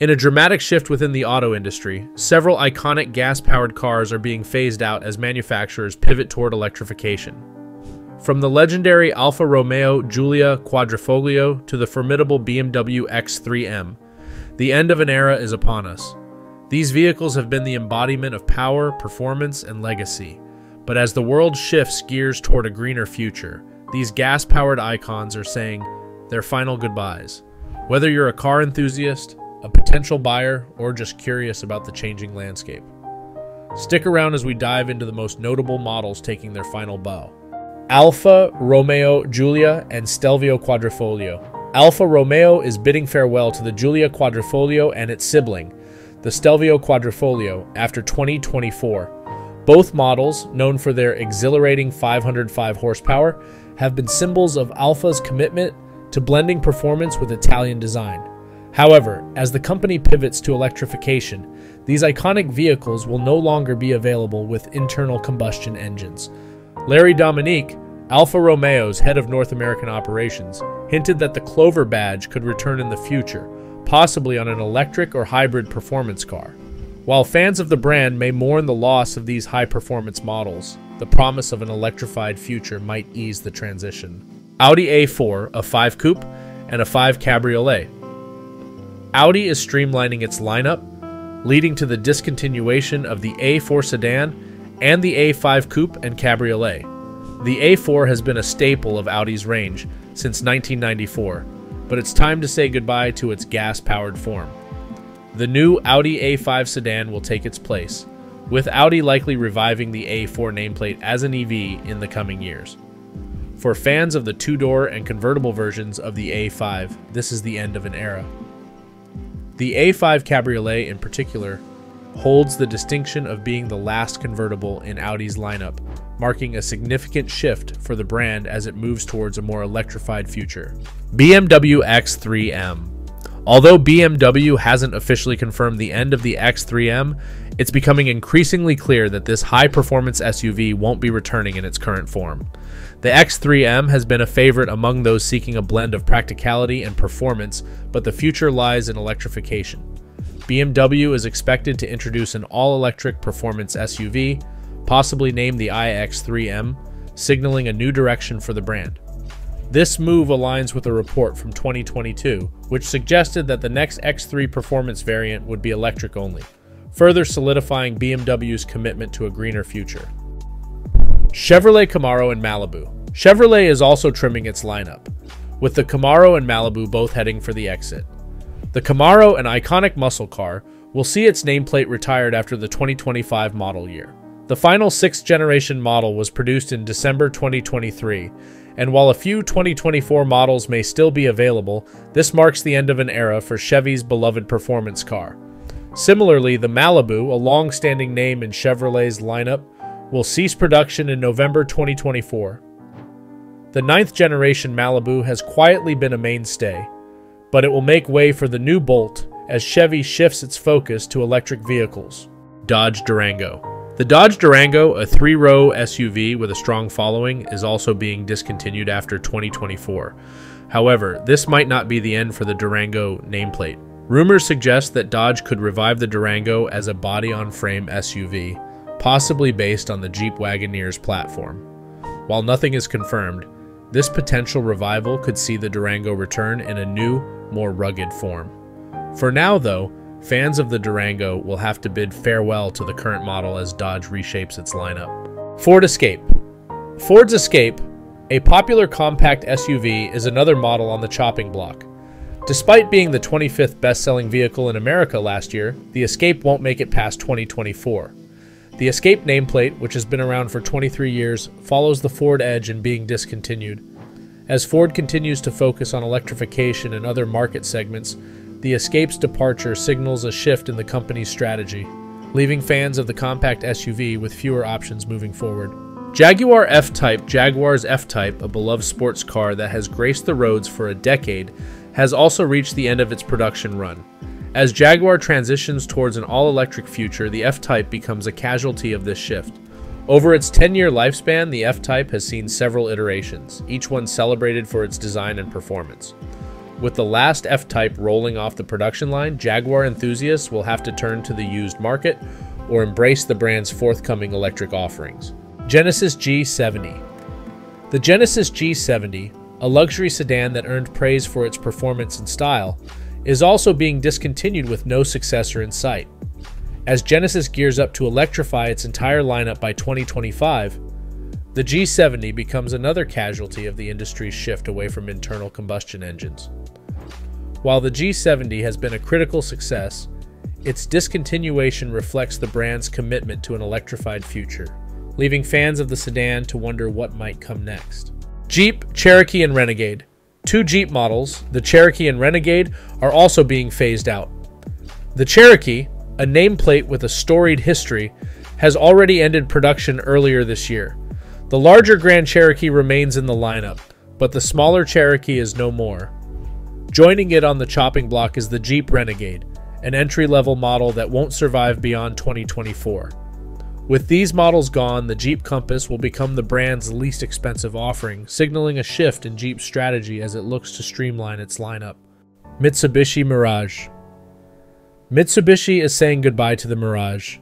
In a dramatic shift within the auto industry, several iconic gas powered cars are being phased out as manufacturers pivot toward electrification. From the legendary Alfa Romeo Giulia Quadrifoglio to the formidable BMW X3M, the end of an era is upon us. These vehicles have been the embodiment of power, performance, and legacy. But as the world shifts gears toward a greener future, these gas powered icons are saying their final goodbyes. Whether you're a car enthusiast, a potential buyer, or just curious about the changing landscape. Stick around as we dive into the most notable models taking their final bow. Alfa Romeo Giulia and Stelvio Quadrifoglio. Alfa Romeo is bidding farewell to the Giulia Quadrifoglio and its sibling, the Stelvio Quadrifoglio, after 2024. Both models, known for their exhilarating 505 horsepower, have been symbols of Alfa's commitment to blending performance with Italian design. However, as the company pivots to electrification, these iconic vehicles will no longer be available with internal combustion engines. Larry Dominique, Alfa Romeo's head of North American operations, hinted that the Clover badge could return in the future, possibly on an electric or hybrid performance car. While fans of the brand may mourn the loss of these high performance models, the promise of an electrified future might ease the transition. Audi A4, A5 Coupe, and A5 Cabriolet. Audi is streamlining its lineup, leading to the discontinuation of the A4 sedan and the A5 Coupe and Cabriolet. The A4 has been a staple of Audi's range since 1994, but it's time to say goodbye to its gas powered form. The new Audi A5 sedan will take its place, with Audi likely reviving the A4 nameplate as an EV in the coming years. For fans of the two door and convertible versions of the A5, this is the end of an era. The A5 Cabriolet, in particular, holds the distinction of being the last convertible in Audi's lineup, marking a significant shift for the brand as it moves towards a more electrified future. BMW X3M Although BMW hasn't officially confirmed the end of the X3M, it's becoming increasingly clear that this high performance SUV won't be returning in its current form. The X3M has been a favorite among those seeking a blend of practicality and performance, but the future lies in electrification. BMW is expected to introduce an all electric performance SUV, possibly named the iX3M, signaling a new direction for the brand. This move aligns with a report from 2022, which suggested that the next X3 performance variant would be electric only, further solidifying BMW's commitment to a greener future. Chevrolet Camaro and Malibu. Chevrolet is also trimming its lineup, with the Camaro and Malibu both heading for the exit. The Camaro, an iconic muscle car, will see its nameplate retired after the 2025 model year. The final sixth generation model was produced in December 2023 and while a few 2024 models may still be available, this marks the end of an era for Chevy's beloved performance car. Similarly, the Malibu, a long standing name in Chevrolet's lineup, will cease production in November 2024. The ninth generation Malibu has quietly been a mainstay, but it will make way for the new Bolt as Chevy shifts its focus to electric vehicles. Dodge Durango. The Dodge Durango, a three row SUV with a strong following, is also being discontinued after 2024. However, this might not be the end for the Durango nameplate. Rumors suggest that Dodge could revive the Durango as a body on frame SUV, possibly based on the Jeep Wagoneer's platform. While nothing is confirmed, this potential revival could see the Durango return in a new, more rugged form. For now, though, Fans of the Durango will have to bid farewell to the current model as Dodge reshapes its lineup. Ford Escape Ford's Escape, a popular compact SUV, is another model on the chopping block. Despite being the 25th best selling vehicle in America last year, the Escape won't make it past 2024. The Escape nameplate, which has been around for 23 years, follows the Ford Edge in being discontinued. As Ford continues to focus on electrification and other market segments, the Escape's departure signals a shift in the company's strategy, leaving fans of the compact SUV with fewer options moving forward. Jaguar F Type Jaguar's F Type, a beloved sports car that has graced the roads for a decade, has also reached the end of its production run. As Jaguar transitions towards an all electric future, the F Type becomes a casualty of this shift. Over its 10 year lifespan, the F Type has seen several iterations, each one celebrated for its design and performance. With the last F Type rolling off the production line, Jaguar enthusiasts will have to turn to the used market or embrace the brand's forthcoming electric offerings. Genesis G70 The Genesis G70, a luxury sedan that earned praise for its performance and style, is also being discontinued with no successor in sight. As Genesis gears up to electrify its entire lineup by 2025, the G70 becomes another casualty of the industry's shift away from internal combustion engines. While the G70 has been a critical success, its discontinuation reflects the brand's commitment to an electrified future, leaving fans of the sedan to wonder what might come next. Jeep, Cherokee, and Renegade. Two Jeep models, the Cherokee and Renegade, are also being phased out. The Cherokee, a nameplate with a storied history, has already ended production earlier this year. The larger Grand Cherokee remains in the lineup, but the smaller Cherokee is no more. Joining it on the chopping block is the Jeep Renegade, an entry level model that won't survive beyond 2024. With these models gone, the Jeep Compass will become the brand's least expensive offering, signaling a shift in Jeep's strategy as it looks to streamline its lineup. Mitsubishi Mirage Mitsubishi is saying goodbye to the Mirage,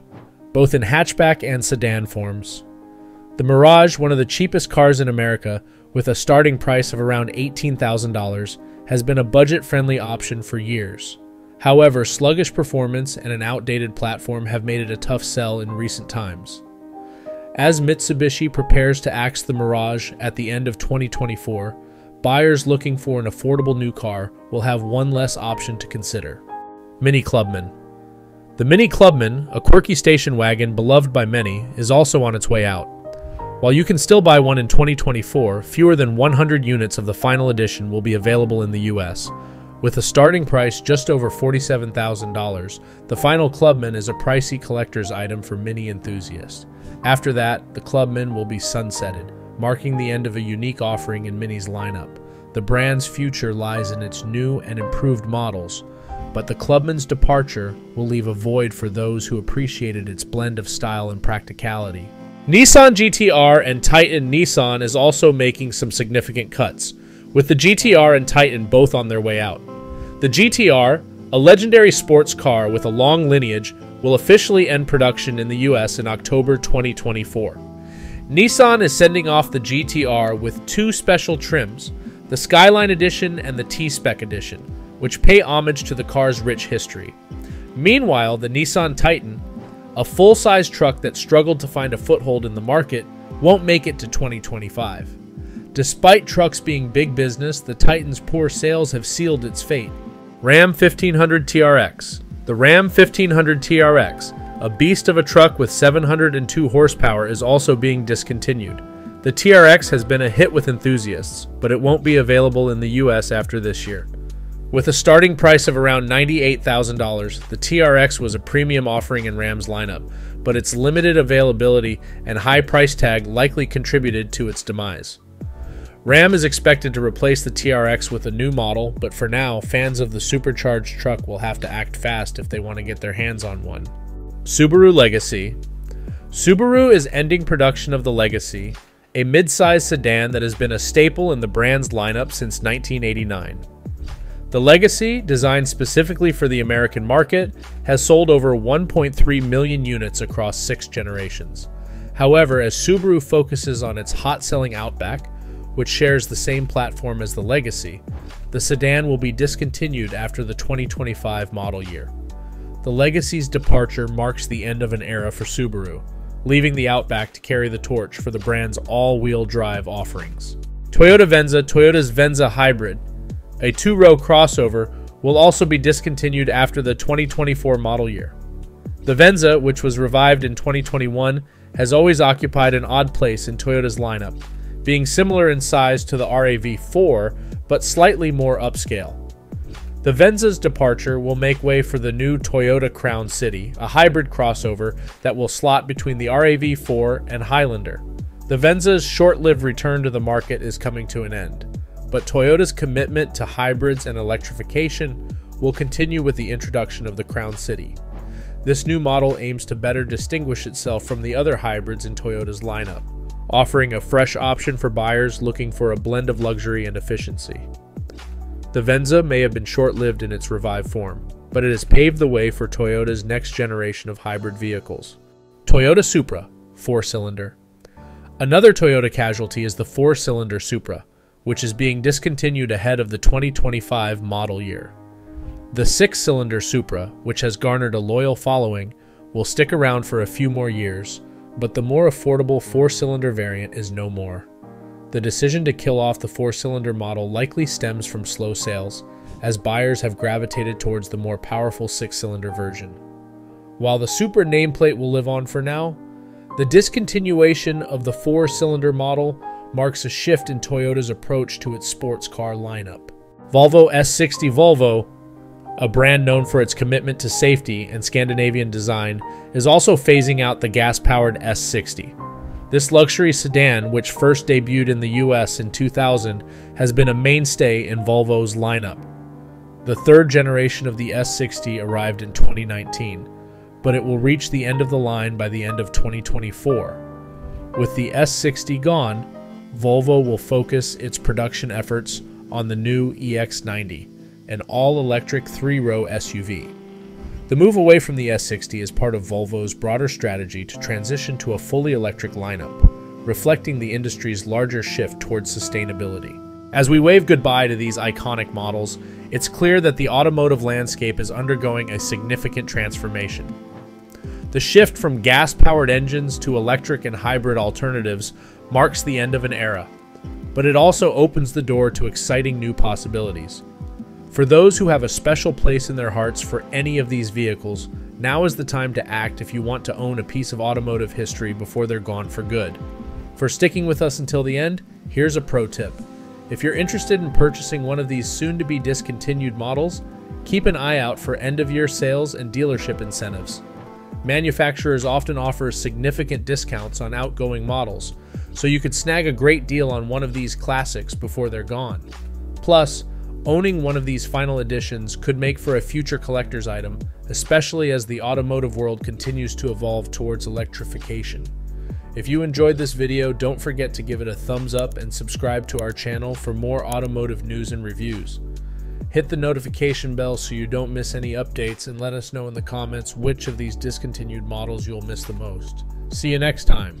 both in hatchback and sedan forms. The Mirage, one of the cheapest cars in America, with a starting price of around $18,000, has been a budget friendly option for years. However, sluggish performance and an outdated platform have made it a tough sell in recent times. As Mitsubishi prepares to axe the Mirage at the end of 2024, buyers looking for an affordable new car will have one less option to consider. Mini Clubman. The Mini Clubman, a quirky station wagon beloved by many, is also on its way out. While you can still buy one in 2024, fewer than 100 units of the final edition will be available in the US. With a starting price just over $47,000, the final Clubman is a pricey collector's item for Mini enthusiasts. After that, the Clubman will be sunsetted, marking the end of a unique offering in Mini's lineup. The brand's future lies in its new and improved models, but the Clubman's departure will leave a void for those who appreciated its blend of style and practicality. Nissan GTR and Titan Nissan is also making some significant cuts, with the GTR and Titan both on their way out. The GTR, a legendary sports car with a long lineage, will officially end production in the US in October 2024. Nissan is sending off the GTR with two special trims, the Skyline Edition and the T-Spec Edition, which pay homage to the car's rich history. Meanwhile, the Nissan Titan, a full size truck that struggled to find a foothold in the market, won't make it to 2025. Despite trucks being big business, the Titan's poor sales have sealed its fate. Ram 1500 TRX. The Ram 1500 TRX, a beast of a truck with 702 horsepower, is also being discontinued. The TRX has been a hit with enthusiasts, but it won't be available in the US after this year. With a starting price of around $98,000, the TRX was a premium offering in Ram's lineup, but its limited availability and high price tag likely contributed to its demise. Ram is expected to replace the TRX with a new model, but for now, fans of the supercharged truck will have to act fast if they want to get their hands on one. Subaru Legacy Subaru is ending production of the Legacy, a mid-size sedan that has been a staple in the brand's lineup since 1989. The Legacy, designed specifically for the American market, has sold over 1.3 million units across six generations. However, as Subaru focuses on its hot selling Outback, which shares the same platform as the Legacy, the sedan will be discontinued after the 2025 model year. The Legacy's departure marks the end of an era for Subaru, leaving the Outback to carry the torch for the brand's all wheel drive offerings. Toyota Venza, Toyota's Venza Hybrid, a two row crossover will also be discontinued after the 2024 model year. The Venza, which was revived in 2021, has always occupied an odd place in Toyota's lineup, being similar in size to the RAV4 but slightly more upscale. The Venza's departure will make way for the new Toyota Crown City, a hybrid crossover that will slot between the RAV4 and Highlander. The Venza's short lived return to the market is coming to an end but Toyota's commitment to hybrids and electrification will continue with the introduction of the Crown City. This new model aims to better distinguish itself from the other hybrids in Toyota's lineup, offering a fresh option for buyers looking for a blend of luxury and efficiency. The Venza may have been short lived in its revived form, but it has paved the way for Toyota's next generation of hybrid vehicles. Toyota Supra, four cylinder. Another Toyota casualty is the four cylinder Supra, which is being discontinued ahead of the 2025 model year. The six cylinder Supra, which has garnered a loyal following, will stick around for a few more years, but the more affordable four cylinder variant is no more. The decision to kill off the four cylinder model likely stems from slow sales, as buyers have gravitated towards the more powerful six cylinder version. While the Supra nameplate will live on for now, the discontinuation of the four cylinder model marks a shift in Toyota's approach to its sports car lineup. Volvo S60 Volvo, a brand known for its commitment to safety and Scandinavian design, is also phasing out the gas powered S60. This luxury sedan, which first debuted in the US in 2000, has been a mainstay in Volvo's lineup. The third generation of the S60 arrived in 2019 but it will reach the end of the line by the end of 2024. With the S60 gone, Volvo will focus its production efforts on the new EX90, an all electric three row SUV. The move away from the S60 is part of Volvo's broader strategy to transition to a fully electric lineup, reflecting the industry's larger shift towards sustainability. As we wave goodbye to these iconic models, it's clear that the automotive landscape is undergoing a significant transformation. The shift from gas powered engines to electric and hybrid alternatives marks the end of an era, but it also opens the door to exciting new possibilities. For those who have a special place in their hearts for any of these vehicles, now is the time to act if you want to own a piece of automotive history before they're gone for good. For sticking with us until the end, here's a pro tip. If you're interested in purchasing one of these soon to be discontinued models, keep an eye out for end of year sales and dealership incentives. Manufacturers often offer significant discounts on outgoing models, so you could snag a great deal on one of these classics before they're gone. Plus, owning one of these final editions could make for a future collector's item, especially as the automotive world continues to evolve towards electrification. If you enjoyed this video, don't forget to give it a thumbs up and subscribe to our channel for more automotive news and reviews. Hit the notification bell so you don't miss any updates and let us know in the comments which of these discontinued models you'll miss the most. See you next time.